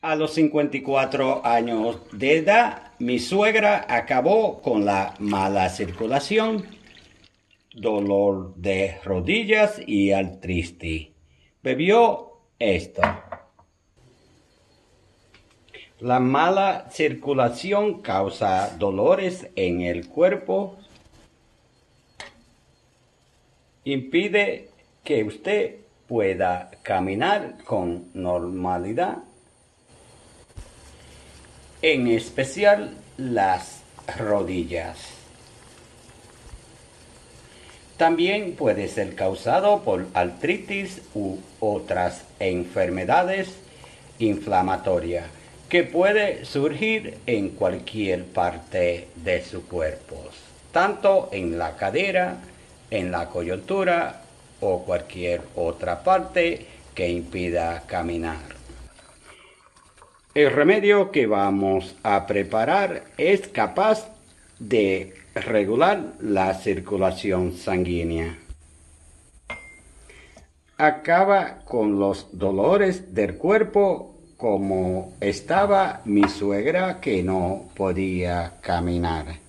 A los 54 años de edad, mi suegra acabó con la mala circulación, dolor de rodillas y artritis. Bebió esto. La mala circulación causa dolores en el cuerpo, impide que usted pueda caminar con normalidad, en especial las rodillas. También puede ser causado por artritis u otras enfermedades inflamatorias que puede surgir en cualquier parte de su cuerpo, tanto en la cadera, en la coyuntura o cualquier otra parte que impida caminar. El remedio que vamos a preparar es capaz de regular la circulación sanguínea. Acaba con los dolores del cuerpo como estaba mi suegra que no podía caminar.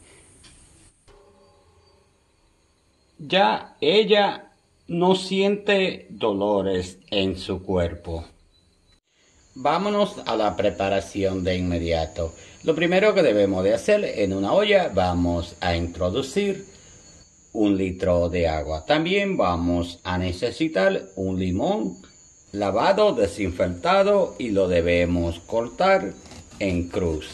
Ya ella no siente dolores en su cuerpo. Vámonos a la preparación de inmediato. Lo primero que debemos de hacer en una olla vamos a introducir un litro de agua. También vamos a necesitar un limón lavado, desinfectado y lo debemos cortar en cruz.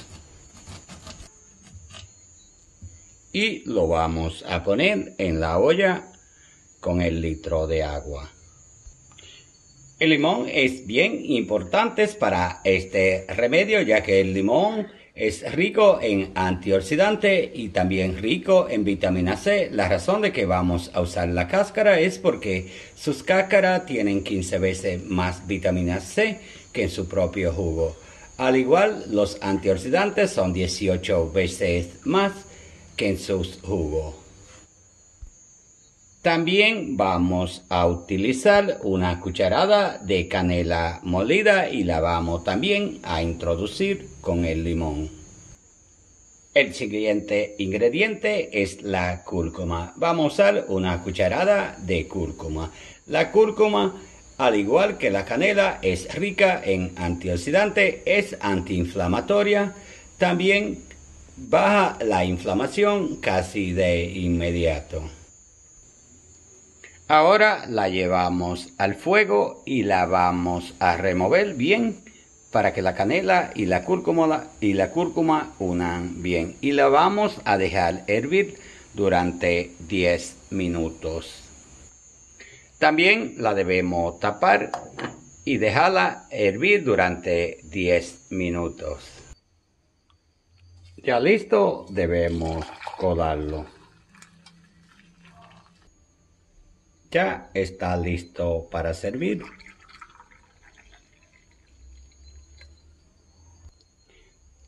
Y lo vamos a poner en la olla con el litro de agua. El limón es bien importante para este remedio ya que el limón es rico en antioxidante y también rico en vitamina C. La razón de que vamos a usar la cáscara es porque sus cáscaras tienen 15 veces más vitamina C que en su propio jugo. Al igual, los antioxidantes son 18 veces más que en sus jugos. También vamos a utilizar una cucharada de canela molida y la vamos también a introducir con el limón. El siguiente ingrediente es la cúrcuma. Vamos a usar una cucharada de cúrcuma. La cúrcuma, al igual que la canela, es rica en antioxidante, es antiinflamatoria, también baja la inflamación casi de inmediato. Ahora la llevamos al fuego y la vamos a remover bien para que la canela y la cúrcuma unan bien y la vamos a dejar hervir durante 10 minutos. También la debemos tapar y dejarla hervir durante 10 minutos. Ya listo, debemos colarlo. Ya está listo para servir.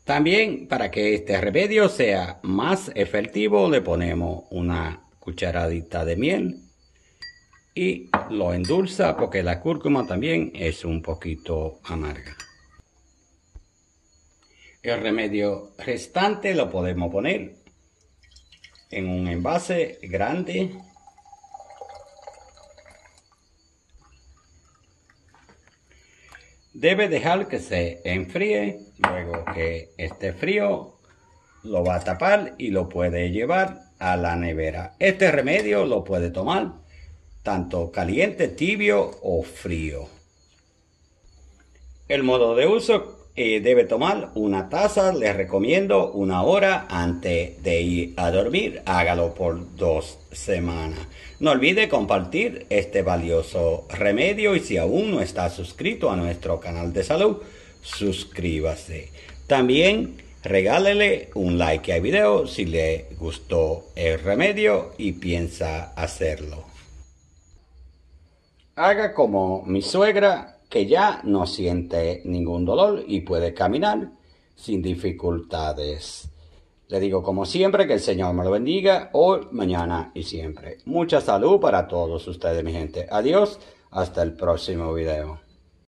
También para que este remedio sea más efectivo le ponemos una cucharadita de miel y lo endulza porque la cúrcuma también es un poquito amarga. El remedio restante lo podemos poner en un envase grande Debe dejar que se enfríe, luego que esté frío, lo va a tapar y lo puede llevar a la nevera. Este remedio lo puede tomar tanto caliente, tibio o frío. El modo de uso eh, debe tomar una taza, les recomiendo una hora antes de ir a dormir. Hágalo por dos semanas. No olvide compartir este valioso remedio y si aún no está suscrito a nuestro canal de salud, suscríbase. También regálele un like al video si le gustó el remedio y piensa hacerlo. Haga como mi suegra que ya no siente ningún dolor y puede caminar sin dificultades. Le digo como siempre que el Señor me lo bendiga hoy, mañana y siempre. Mucha salud para todos ustedes, mi gente. Adiós, hasta el próximo video.